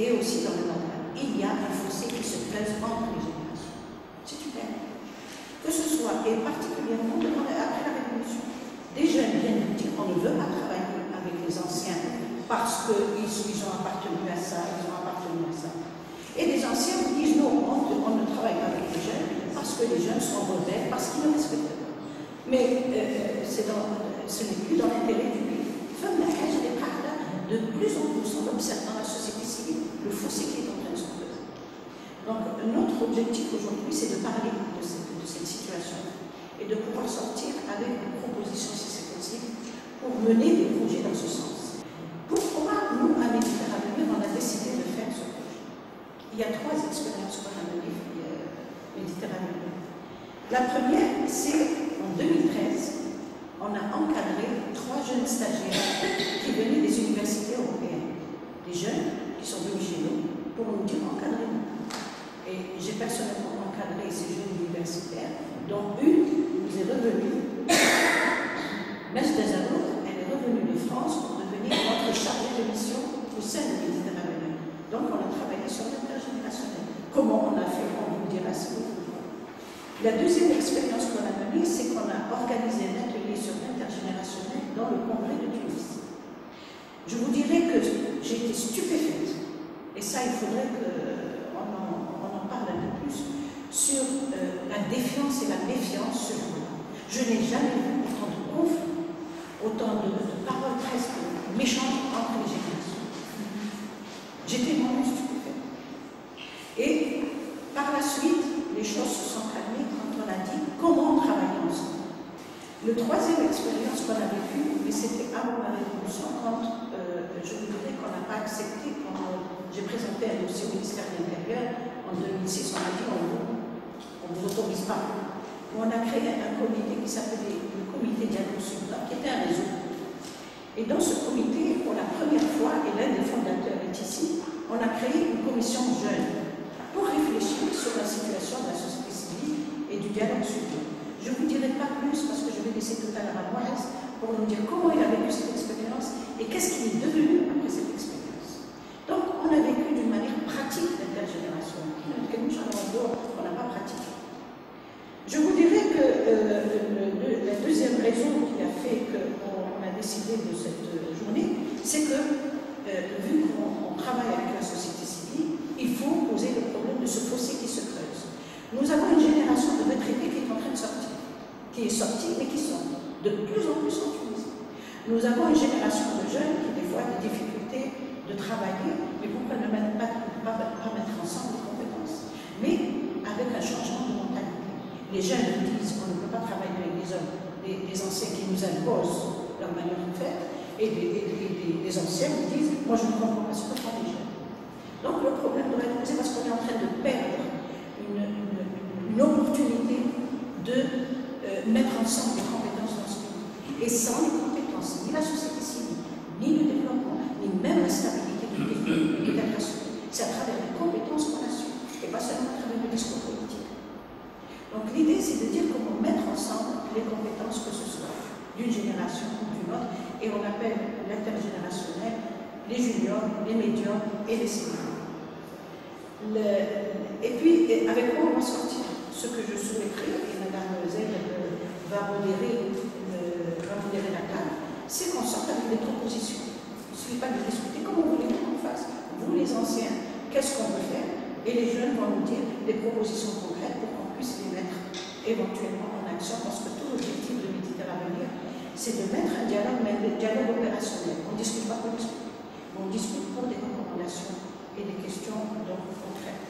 et aussi dans le local, il y a un fossé qui se creuse entre les générations. C'est réalité. Que ce soit, et particulièrement après la Révolution, des jeunes viennent nous dire qu'on ne veut pas travailler avec les anciens parce qu'ils ils ont appartenu à ça, ils ont appartenu à ça. Et les anciens vous disent non, on, ne travaille pas avec les jeunes parce que les jeunes sont rebelles, parce qu'ils ne respectent pas. Mais euh, dans, ce n'est plus dans l'intérêt du pays. Comme la cage des de plus en plus, on observe dans la société le fossé qui est en train de se creuser. Donc, notre objectif aujourd'hui, c'est de parler de cette, situation et de pouvoir sortir avec une proposition, si c'est possible, pour mener des projets dans ce sens. Pourquoi nous, à Méditerranée, on a décidé de faire ce projet Il y a trois expériences qu'on a menées euh, Méditerranée. La première, c'est en 2013, on a encadré trois jeunes stagiaires qui venaient des universités européennes. Des jeunes qui sont venus chez nous pour nous dire encadrez-nous. Et j'ai personnellement encadré ces jeunes universitaires, dont une nous est revenue, Mess Desarot, elle est revenue de France pour devenir notre chargée de mission au sein de Méditerranée. Donc on a travaillé sur l'intergénérationnel. Comment on a fait On vous dira si vous La deuxième expérience qu'on a menée, c'est qu'on a organisé un atelier sur l'intergénérationnel dans le congrès de Tunis. Je vous dirais que j'ai été stupéfaite, et ça il faudrait qu'on en, on en parle un peu plus, sur euh, la défiance et la méfiance sur moi. Je n'ai jamais vu autant de conflits, autant de, paroles presque méchantes entre les générations. J'étais vraiment stupéfaite. Et par la suite, les choses se sont calmées quand on a dit comment travailler ensemble. Le troisième expérience qu'on a vécue, mais c'était avant la Révolution, quand euh, je vous dirais qu'on n'a pas accepté, quand j'ai présenté un dossier au ministère de l'Intérieur en 2006, on a dit on ne vous autorise pas. On a créé un comité qui s'appelait le comité dialogue qui était un réseau. Et dans ce comité, pour la première fois, et l'un des fondateurs est ici, on a créé une commission jeune pour réfléchir sur la situation de la société civile et du dialogue sud je ne vous dirai pas plus parce que je vais laisser tout à l'heure à Moïse pour nous dire comment il a vécu cette expérience et qu'est-ce qu'il est devenu après cette expérience. Donc, on a vécu d'une manière pratique l'intergénération, quelque chose qu'on n'a pas pratiqué. Je vous dirais que euh, la deuxième raison qui a fait qu'on a décidé de cette journée, c'est que, euh, vu qu'on travaille avec la société civile, il faut poser le problème de ce fossé qui se creuse. Nous avons une génération de retraités qui est en train de sortir qui est sortie et qui sont de plus en plus en Tunisie. Nous avons une génération de jeunes qui, des fois, ont des difficultés de travailler, mais pourquoi ne pas, mettre ensemble les compétences? Mais avec un changement de mentalité. Les jeunes disent qu'on ne peut pas travailler avec des hommes, des anciens qui nous imposent leur manière de faire, et des anciens disent Moi, je ne comprends pas ce que font les jeunes. Donc, le problème doit être posé parce qu'on est en train de perdre une, opportunité de mettre ensemble les compétences dans ce pays. Et sans les compétences, ni la société civile, ni le développement, ni même la stabilité du pays de la c'est à travers les compétences qu'on assure, et pas seulement à travers le discours politique. Donc l'idée, c'est de dire comment mettre ensemble les compétences, que ce soit d'une génération ou d'une autre, et on appelle l'intergénérationnel les juniors, les médiums et les seniors. Et puis, avec quoi on va sortir Ce que je souhaiterais, et Mme Zell va modérer, euh, va la table, c'est qu'on sorte avec des propositions. Il ne suffit pas de discuter comment vous voulez qu'on fasse. Vous, les anciens, qu'est-ce qu'on peut faire? Et les jeunes vont nous dire des propositions concrètes pour qu'on puisse les mettre éventuellement en action, parce que tout l'objectif de Méditerranée, c'est de mettre un dialogue, mais un dialogue opérationnel. On ne discute pas pour discuter, on discute pour des recommandations et des questions concrètes.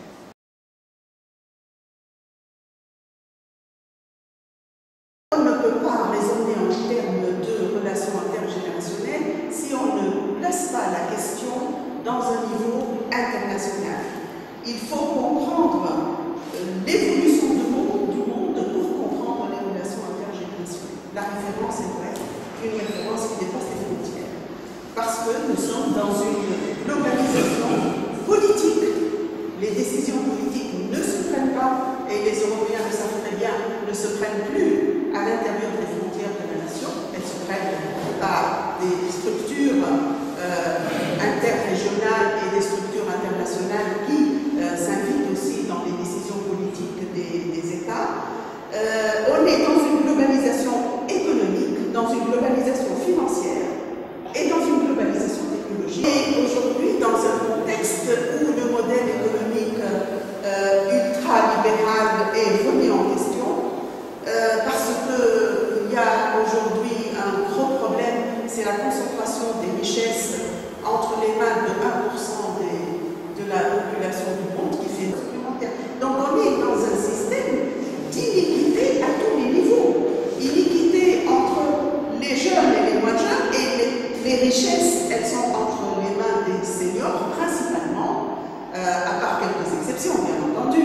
bien entendu,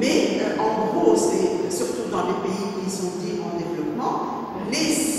mais euh, en gros, c'est euh, surtout dans les pays qui sont dits en développement, les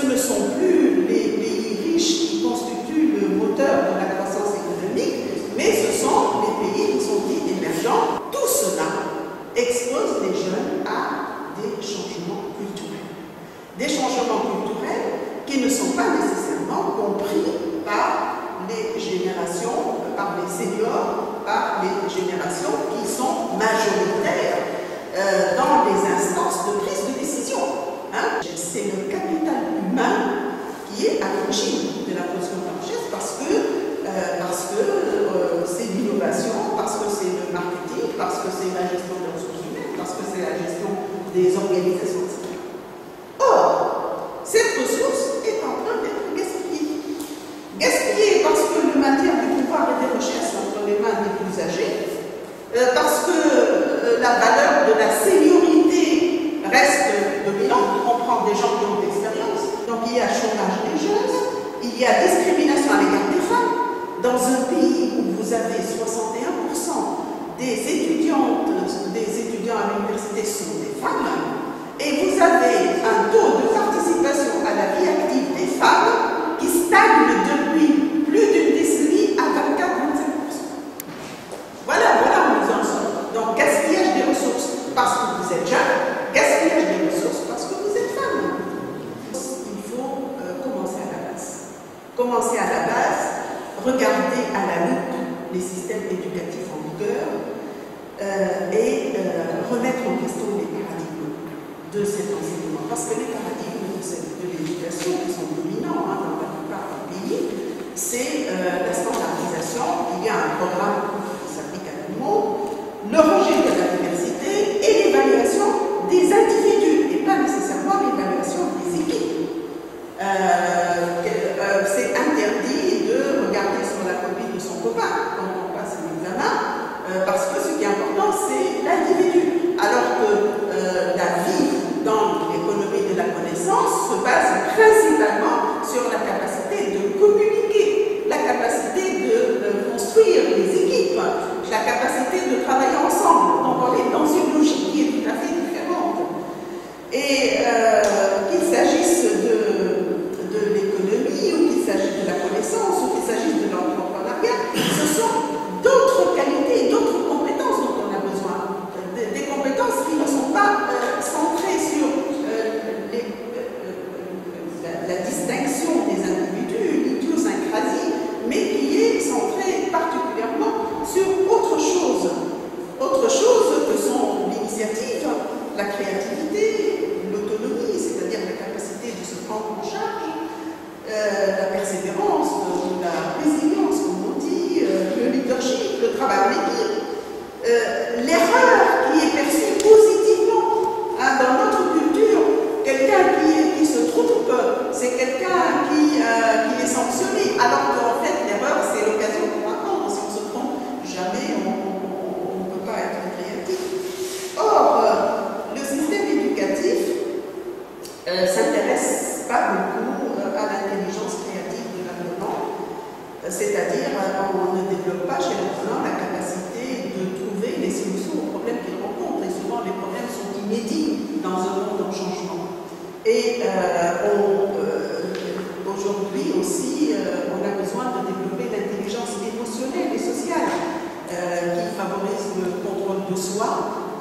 ce ne sont plus. Il y a discrimination à l'égard des femmes. Dans un pays où vous avez 61% des étudiantes, des étudiants à l'université sont des femmes, et vous avez un taux de participation à la vie active uh, la que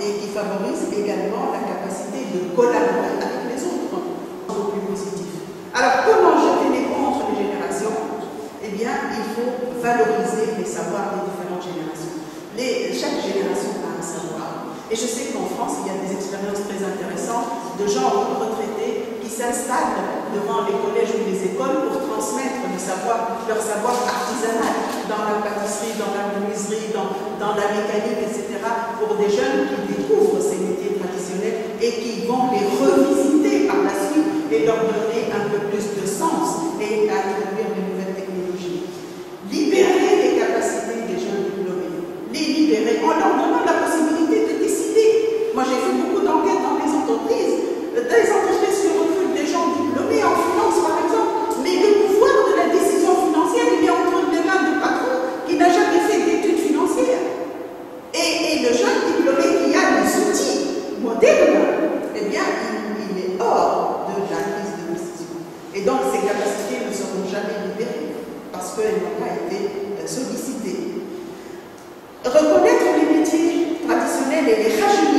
et qui favorise également la capacité de collaborer avec les autres au plus positif. Alors, comment jeter les ponts entre les générations? Eh bien, il faut valoriser les savoirs des différentes générations. Chaque génération a un savoir. Et je sais qu'en France, il y a des expériences très intéressantes de gens s'installent devant les collèges ou les écoles pour transmettre leur savoir artisanal dans la pâtisserie, dans la menuiserie, dans, la mécanique, etc., pour des jeunes qui découvrent ces métiers traditionnels et qui vont les revisiter par la suite et leur donner un peu plus de sens puisqu'elle aura été euh, sollicitée. Reconnaître les métiers traditionnels et les rajouter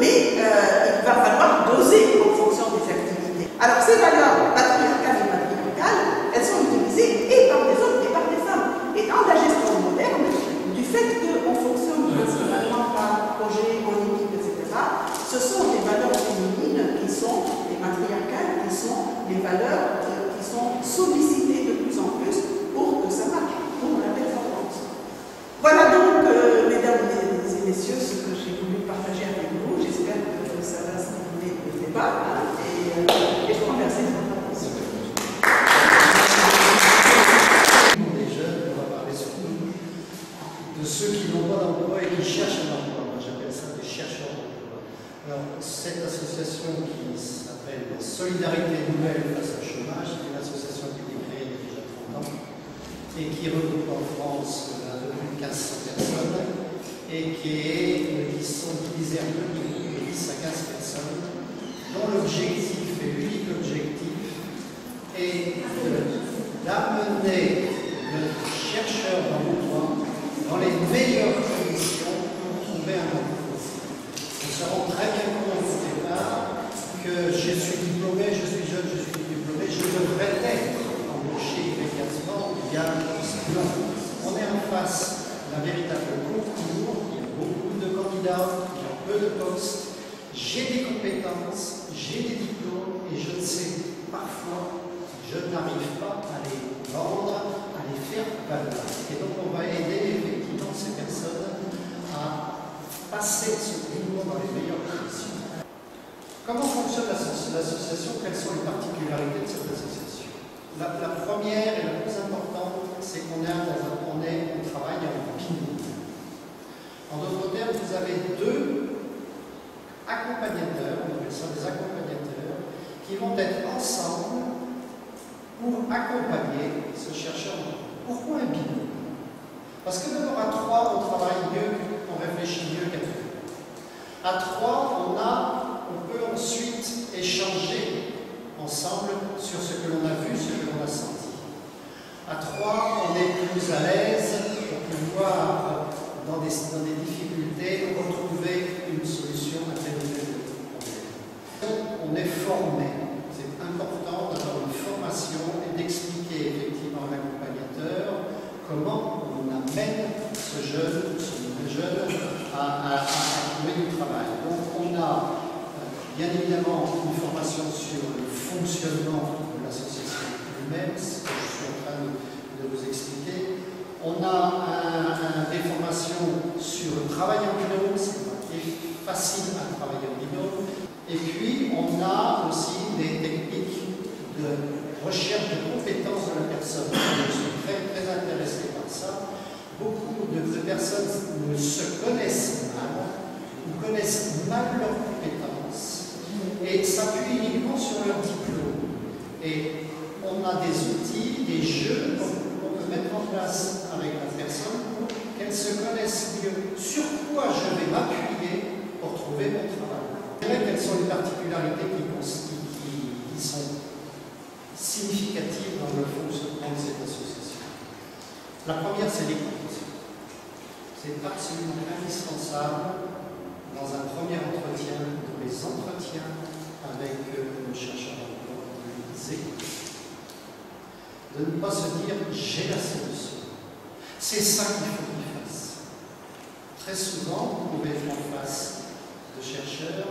mais euh, il va falloir doser en fonction des activités. Alors patriarcales et matriarcales, elles sont utilisées et par des hommes et par des femmes. Et dans la gestion moderne, du fait qu'on fonctionne principalement par projet, en équipe, etc., ce sont des valeurs féminines qui sont les matriarcales, qui sont les valeurs qui sont sollicitées de plus en plus pour que ça marche, pour la performance. Voilà donc, euh, mesdames et messieurs, ce que j'ai voulu partager avec vous. J'espère que ça va stimuler le débat hein, et, euh, et je vous remercie de votre attention. Des jeunes, on va parler surtout de ceux qui n'ont pas d'emploi et qui cherchent un emploi. Moi, j'appelle ça des chercheurs d'emploi. Alors, cette association qui s'appelle Solidarité Nouvelle face au chômage, c'est une association qui a été créée il y a déjà 30 ans et qui regroupe en France un peu plus de 1500 personnes et qui, est, qui groupes de 10 à 15 personnes dont l'objectif et l'unique objectif est d'amener le chercheur d'emploi dans les meilleures conditions pour trouver un emploi. On se rend très bien compte au départ que je suis diplômé, je suis jeune, je suis diplômé, je devrais être embauché immédiatement il y a On est en face d'un véritable concours, il y a beaucoup de candidats, il y a peu de postes, j'ai des compétences, j'ai des diplômes et je ne sais parfois, je n'arrive pas à les vendre, à les faire valoir. Et donc on va aider effectivement ces personnes à passer ce concours dans les meilleures conditions. Comment fonctionne l'association? Quelles sont les particularités de cette association? La, première et la plus importante, c'est qu'on on on travaille en binôme. En d'autres termes, vous avez deux accompagnateurs, on appelle ça des accompagnateurs, qui vont être ensemble pour accompagner ce chercheur. Pourquoi un binôme Parce que d'abord à trois, on travaille mieux, on réfléchit mieux qu'à deux. À trois, on a on peut ensuite échanger ensemble sur ce que l'on a vu, ce que l'on a senti. À trois, on est plus à l'aise pour pouvoir, dans des, dans des difficultés, retrouver une solution à tel ou tel problème. On est formé. C'est important d'avoir et d'expliquer effectivement à l'accompagnateur comment on amène ce jeune, ce jeune à, trouver du travail. Donc on a Bien évidemment, une formation sur le fonctionnement de l'association elle-même, ce que je suis en train de, de vous expliquer. On a un, un, des formations sur le travail en binôme, c'est facile à travailler en binôme. Et puis, on a aussi des techniques de recherche de Je suis très, très intéressé par ça. Beaucoup de, personnes ne se connaissent mal ou connaissent mal leurs compétences et s'appuient uniquement sur leur diplôme. Et on a des outils, des jeux qu'on peut mettre en place avec la personne pour qu'elle se connaisse mieux. Sur quoi je vais m'appuyer pour trouver mon travail? Quelles sont les particularités qui, qui, qui sont significatives dans le fonctionnement de cette association. La première, c'est l'écoute. C'est absolument indispensable dans un premier entretien, dans les entretiens avec euh, le chercheur d'emploi, de de ne pas se dire j'ai la solution. C'est ça qu'il faut qu'il fasse. Très souvent, vous pouvez être en face de chercheurs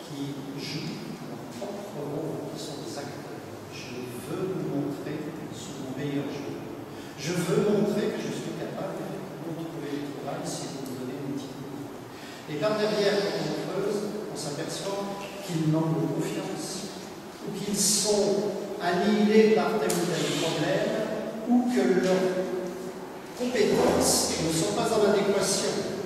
qui jouent leur propre rôle, qui sont des acteurs. Je veux vous montrer sous mon meilleur jeu. Je veux montrer que je suis capable de trouver du travail si vous me donnez une petite Et quand derrière, on creuse, on s'aperçoit qu'il manque de confiance, qu'ils sont annihilés par tel ou tel problème ou que leurs compétences ne sont pas en adéquation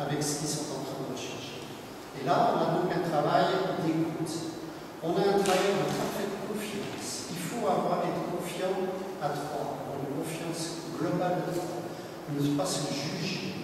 avec ce qu'ils sont en train de rechercher. Et là, on a donc un travail d'écoute. On a un travail de parfaite confiance. Il faut avoir être confiant à trois, une confiance globale trois. Ne pas se juger.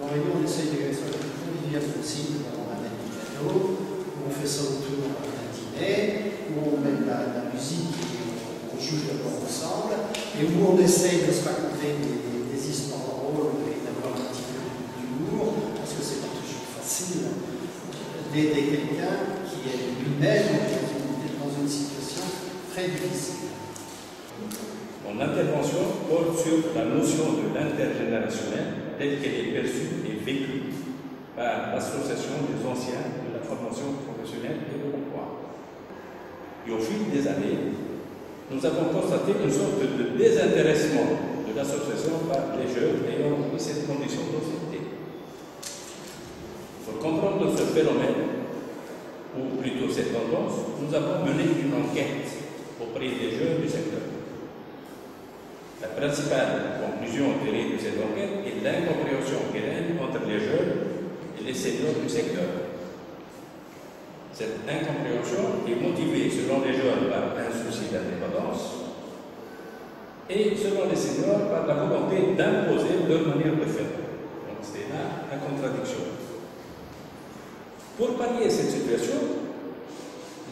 Dans les on essaye de être le plus convivial possible dans un cadeau, où on fait ça autour d'un dîner, où on met de la, la musique et on, joue d'abord ensemble, et où on essaye de se raconter des, des histoires drôles et d'avoir un petit peu d'humour, parce que c'est pas toujours facile d'aider quelqu'un qui est lui-même dans une situation très difficile. Mon intervention porte sur la notion de l'intergénérationnel telle qu'elle est perçue et vécue par l'association des anciens de la formation professionnelle et de l'emploi. Et au fil des années, nous avons constaté une sorte de désintéressement de l'association par les jeunes ayant cette condition d'ancienneté. Pour comprendre ce phénomène, ou plutôt cette tendance, nous avons mené une enquête auprès des jeunes du secteur. La principale conclusion tirée de cette enquête est l'incompréhension qui règne entre les jeunes et les seniors du secteur. Cette incompréhension est motivée selon les jeunes par un souci d'indépendance et selon les seniors par la volonté d'imposer leur manière de faire. Donc c'est là la contradiction. Pour pallier cette situation,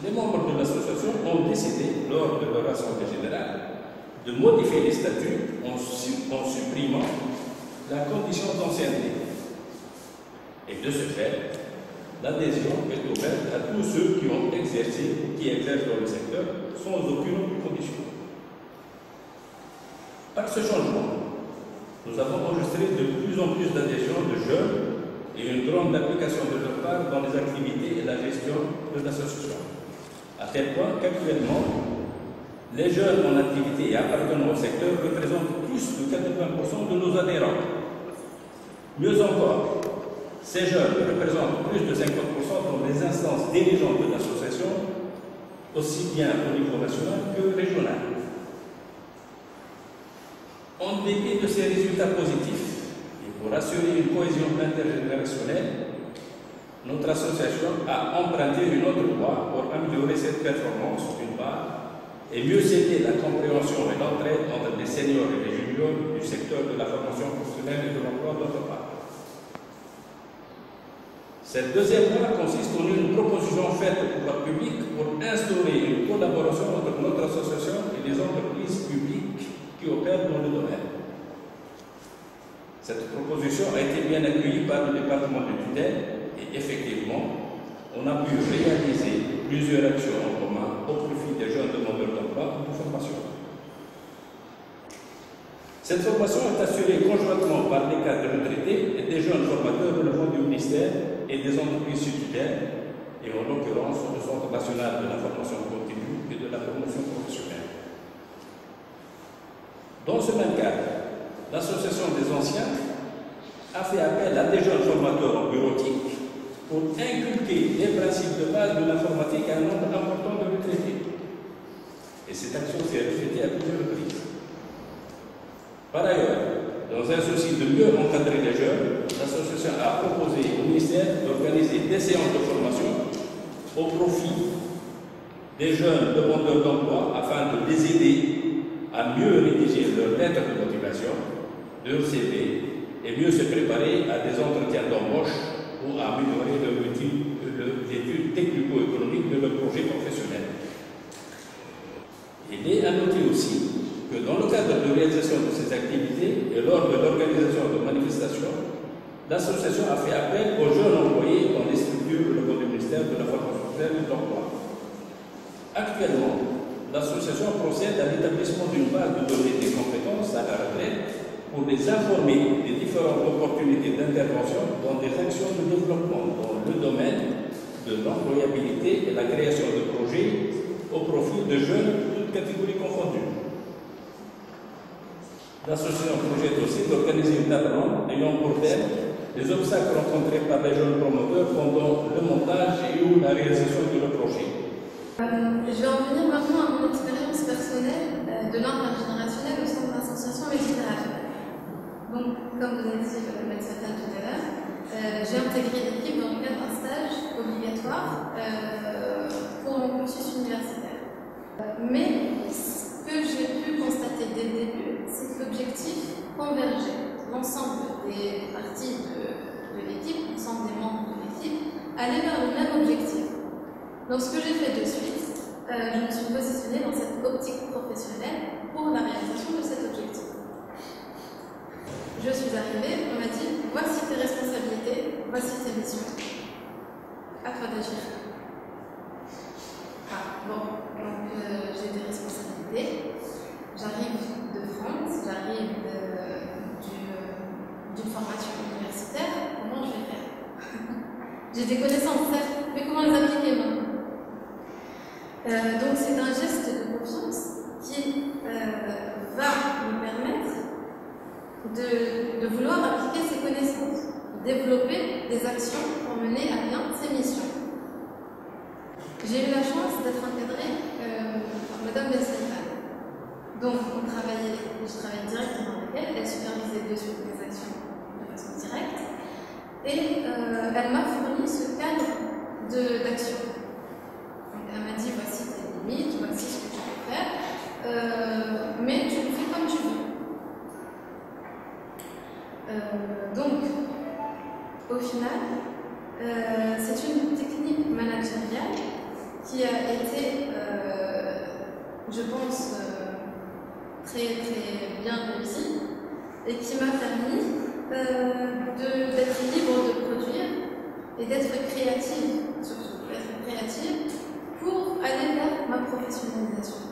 les membres de l'association ont décidé, lors de leur assemblée générale, de modifier les statuts en, supprimant la condition d'ancienneté. Et de ce fait, l'adhésion est ouverte à tous ceux qui ont exercé ou qui exercent dans le secteur sans aucune condition. Par ce changement, nous avons enregistré de plus en plus d'adhésions de jeunes et une grande application de leur part dans les activités et la gestion de l'association. À tel point qu'actuellement, les jeunes en activité et appartenant au secteur représentent plus de 80% de nos adhérents. Mieux encore, ces jeunes représentent plus de 50% dans les instances dirigeantes de l'association, aussi bien au niveau national que régional. En dépit de ces résultats positifs, et pour assurer une cohésion intergénérationnelle, notre association a emprunté une autre voie pour améliorer cette performance, d'une part, et mieux céder la compréhension et l'entraide entre les seniors et les juniors du secteur de la formation professionnelle et de l'emploi d'autre part. Cette deuxième voie consiste en une proposition faite au pouvoir public pour instaurer une collaboration entre notre association et les entreprises publiques qui opèrent dans le domaine. Cette proposition a été bien accueillie par le département de tutelle et effectivement, on a pu réaliser plusieurs actions en commun au profit des jeunes demandeurs d'emploi de formation. Cette formation est assurée conjointement par les cadres retraités et des jeunes formateurs relevant du ministère et des entreprises titulaires, et en l'occurrence le Centre national de la formation continue et de la promotion professionnelle. Dans ce même cadre, l'Association des anciens a fait appel à des jeunes formateurs en bureautique pour inculquer les principes de base de l'informatique à un nombre important de retraités. Et cette action s'est reflétée à plusieurs reprises. Par ailleurs, dans un souci de mieux encadrer les jeunes, l'association a proposé au ministère d'organiser des séances de formation au profit des jeunes demandeurs d'emploi afin de les aider à mieux rédiger leur lettre de motivation, leur CV et mieux se préparer à des entretiens d'embauche ou à améliorer l'étude technico-économique de leur projet professionnel. Il est à noter aussi que dans le cadre de réalisation de ces activités et lors de l'organisation de manifestations, l'association a fait appel aux jeunes employés dans les structures de du ministère de la formation et de l'emploi. Actuellement, l'association procède à l'établissement d'une base de données des compétences à la retraite pour les informer des différentes opportunités d'intervention dans des actions de développement dans le domaine de l'employabilité et la création de projets au profit de jeunes, toutes catégories confondues. L'association projette aussi d'organiser une table ayant pour thème les obstacles rencontrés par les jeunes promoteurs pendant le montage et ou la réalisation de leur projet. Euh, je vais en venir maintenant à mon expérience personnelle euh, de l'intergénérationnel au sein de l'association Méditerranée. Donc, comme vous avez dit, le médecin tout à l'heure, euh, j'ai intégré l'équipe dans le cadre d'un stage obligatoire euh, pour mon cursus universitaire. mais ce que j'ai pu constater dès le début, c'est que l'objectif convergeait. L'ensemble des parties de, l'équipe, l'ensemble des membres de l'équipe, allaient vers le même objectif. Donc, ce que j'ai fait de suite, euh, je me suis positionnée dans cette optique professionnelle pour la réalisation de cet objectif. Je suis arrivée, on m'a dit voici tes responsabilités, voici tes missions. À toi d'agir. Ah, bon, donc euh, j'ai des responsabilités. J'arrive de France, j'arrive d'une formation universitaire. Comment je vais faire? J'ai des connaissances, mais comment les appliquer maintenant euh, donc c'est un geste de confiance qui euh, va nous permettre de, vouloir appliquer ces connaissances, développer des actions pour mener à bien ces missions. J'ai eu la chance d'être encadrée euh, par Madame Besselman. Donc je travaillais directement avec elle, elle supervisait des actions de façon directe, et elle m'a fourni ce cadre d'action elle m'a dit voici tes limites, voici ce que tu peux faire, euh, mais tu le fais comme tu veux. Euh, donc, au final, euh, c'est une technique managériale qui a été, je pense, très très bien réussie et qui m'a permis d'être libre de produire et d'être créative, surtout d'être créative pour aller vers ma professionnalisation.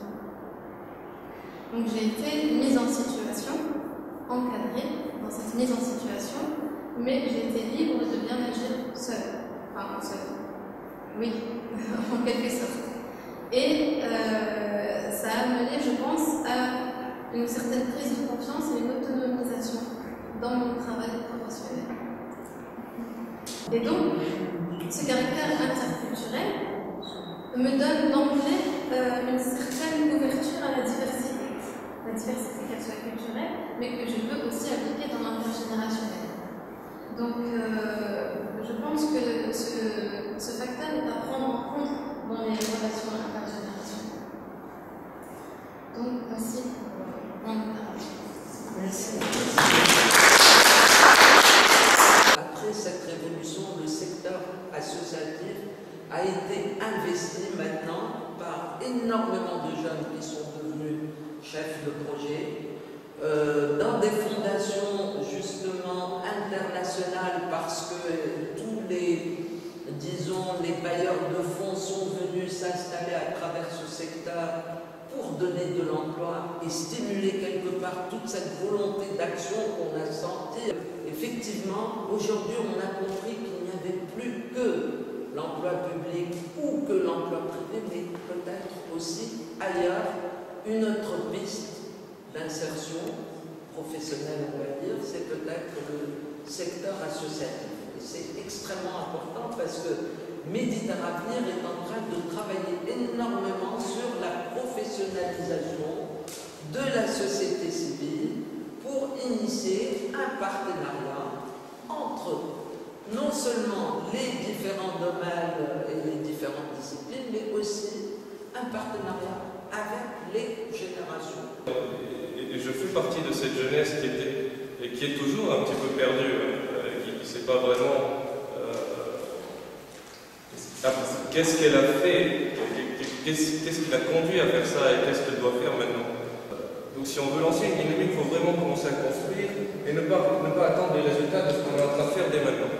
Donc j'ai été mise en situation, encadrée dans cette mise en situation, mais été libre de bien agir seule. Enfin, seule. Oui, en quelque sorte. Et euh, ça a amené, je pense, à une certaine prise de confiance et une autonomisation dans mon travail professionnel. Et donc, ce caractère interculturel, me donne d'emblée euh, une certaine ouverture à la diversité. La diversité qu'elle soit culturelle, mais que je peux aussi appliquer dans l'intergénérationnel. Donc, euh, je pense que ce, facteur est à prendre en compte dans les relations intergénérationnelles. Donc, voici mon intervention. Merci. Après cette révolution, le secteur associatif a été investi maintenant par énormément de jeunes qui sont devenus chefs de projet, euh, dans des fondations justement internationales parce que tous les, disons, les bailleurs de fonds sont venus s'installer à travers ce secteur pour donner de l'emploi et stimuler quelque part toute cette volonté d'action qu'on a sentie. Effectivement, aujourd'hui, on a compris qu'il n'y avait plus que l'emploi public ou que l'emploi privé, mais peut-être aussi ailleurs une autre piste d'insertion professionnelle, on va dire, c'est peut-être le secteur associatif. Et c'est extrêmement important parce que Méditerranée est en train de travailler énormément sur la professionnalisation de la société civile pour initier un partenariat entre non seulement les différents domaines et les différentes disciplines, mais aussi un partenariat avec les générations. Et je fais partie de cette jeunesse qui qui est toujours un petit peu perdue, euh, qui ne sait pas vraiment euh, qu'est-ce qu'elle a fait, qu'est-ce qui l'a conduit à faire ça et qu'est-ce qu'elle doit faire maintenant. Donc si on veut lancer une dynamique, il faut vraiment commencer à construire et ne pas, ne pas attendre les résultats de ce qu'on est en train de faire dès maintenant.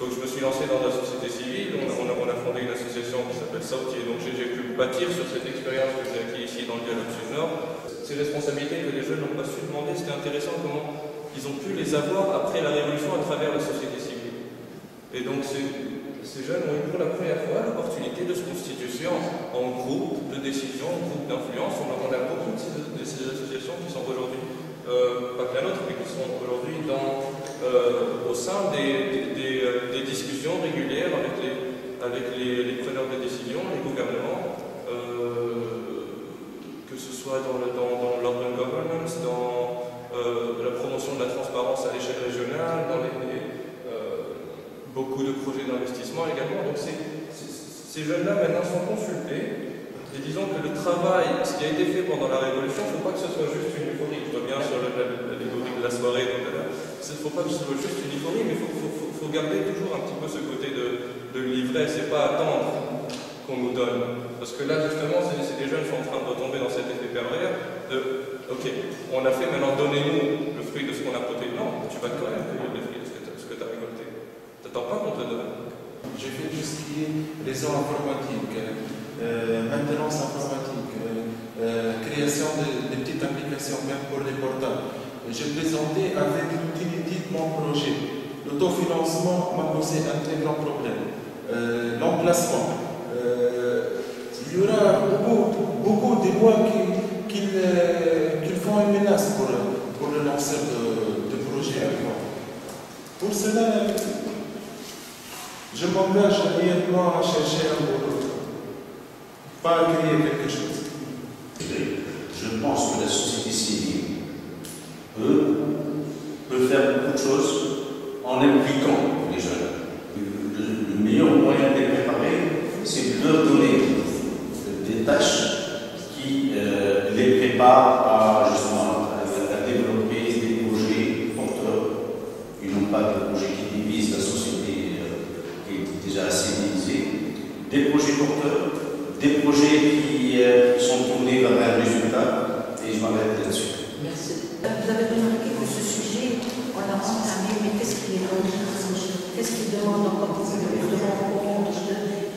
Donc je me suis lancé dans la société civile, on a, on a, fondé une association qui s'appelle Sautier, donc j'ai pu bâtir sur cette expérience que j'ai acquise ici dans le dialogue sud-nord. Ces responsabilités que les jeunes n'ont pas su demander, c'était intéressant comment ils ont pu les avoir après la Révolution à travers la société civile. Et donc ces, jeunes ont eu pour la première fois l'opportunité de se constituer en, groupe de décision, en groupe d'influence. On, a beaucoup de ces, associations qui sont aujourd'hui, euh, pas que la nôtre, mais qui sont aujourd'hui euh, au sein des, euh, des, discussions régulières avec les, avec les, preneurs de décision, les gouvernements, euh, que ce soit dans l'open dans, dans governance, dans la promotion de la transparence à l'échelle régionale, dans beaucoup de projets d'investissement également. Donc ces jeunes-là maintenant sont consultés et disons que le travail, ce qui a été fait pendant la Révolution, il ne faut pas que ce soit juste une euphorie. Je reviens sur l'allégorie de la soirée tout à l'heure. Il ne faut pas que ce soit juste une euphorie, mais il faut, garder toujours un petit peu ce côté de, de l'ivresse et pas attendre qu'on nous donne. Parce que là, justement, c'est des jeunes sont en train de retomber dans cet effet pervers de OK, on a fait, maintenant donnez-nous le fruit de ce qu'on a poté. Non, tu vas quand même cueillir le fruit de ce que tu as récolté. Tu n'attends pas qu'on te donne. J'ai fait tout ce qui est réseau informatique, euh, maintenance informatique, euh, euh, création de, petites applications, même pour les portables. J'ai présenté avec l'utilité de mon projet. L'autofinancement m'a posé un très grand problème. Euh, L'emplacement. Euh, il y aura beaucoup, beaucoup de lois qui, qui, qui, font une menace pour, pour le lanceur de, de projet Pour cela, je m'engage réellement à chercher un boulot, chose. Je pense que la société civile peut, faire beaucoup de choses en impliquant les jeunes. Le meilleur moyen de les préparer, c'est de leur donner des tâches qui euh, les préparent à justement à, à, développer des projets porteurs et non pas des projets qui divisent la société euh, qui est déjà assez divisée. Des projets porteurs, des projets qui euh, sont tournés vers un résultat et je m'arrête là-dessus. Merci. Vous avez remarqué que ce sujet, on l'a entamé, mais qu'est-ce qu'il est Qu'est-ce qu'il demande encore beaucoup de rencontres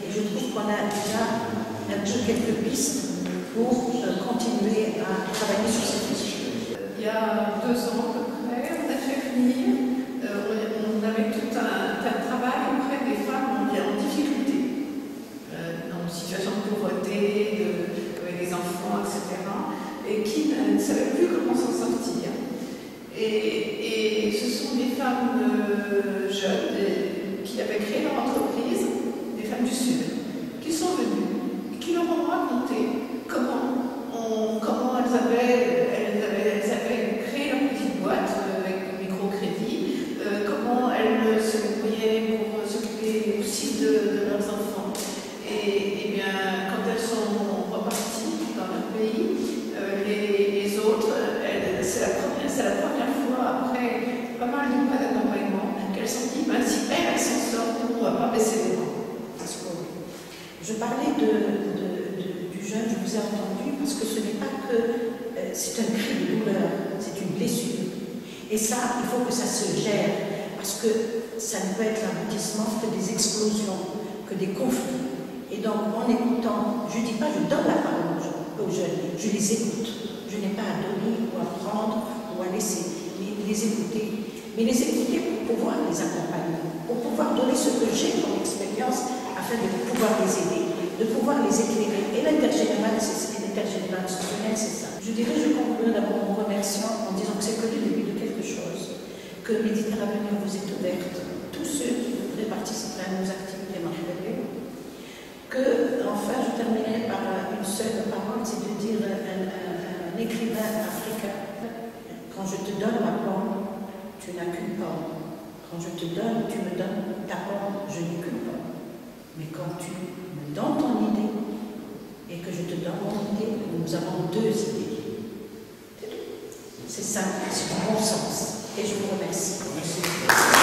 Et je trouve qu'on a déjà un peu quelques pistes pour euh, continuer à travailler sur cette question. Il y a deux ans à peu près, on a fait venir, euh, on avait tout un, un, travail auprès des femmes en difficulté, euh, en situation de pauvreté, de, avec des enfants, etc., et qui ne savaient plus comment s'en sortir. Et, ce sont des femmes euh, jeunes qui avaient créé leur entreprise, des femmes du Sud, qui sont venues, qui leur ont raconté comment, on, comment elles, avaient, elles, avaient, elles avaient créé leur petite boîte euh, avec le microcrédit, euh, comment elles se débrouillaient pour s'occuper aussi de, de, leurs enfants. Et, et, bien, quand elles sont reparties dans leur pays, euh, les, les, autres, c'est la première, c'est la première fois après pas mal de mois d'accompagnement qu'elles sont dit, ben, si elles, elles s'en sortent, on ne va pas baisser les bras. Je parlais de, de, de, du jeune, je vous ai entendu, parce que ce n'est pas que euh, c'est un cri de douleur, c'est une blessure. Et ça, il faut que ça se gère, parce que ça ne peut être l'aboutissement que des explosions, que des conflits. Et donc, en écoutant, je ne dis pas je donne la parole aux jeunes, je les écoute. Je n'ai pas à donner ou à prendre ou à laisser, mais les écouter. Mais les écouter pour pouvoir les accompagner, pour pouvoir donner ce que j'ai comme expérience afin de pouvoir les aider, de pouvoir les éclairer. Et l'intergénérationnel, c'est ça. Je dirais, je conclue d'abord en remerciant en disant que c'est que le début de quelque chose, que Méditerranée vous est ouverte, tous ceux qui voudraient participer à nos activités marquées, que, enfin, je terminerai par une seule parole, c'est de dire un écrivain africain, quand je te donne ma pomme, tu n'as qu'une pomme. Quand je te donne, tu me donnes ta pomme, je n'ai qu'une pomme. Mais quand tu me donnes ton idée et que je te donne mon idée, nous avons deux idées. C'est simple, c'est du bon sens. Et je vous remercie. Merci.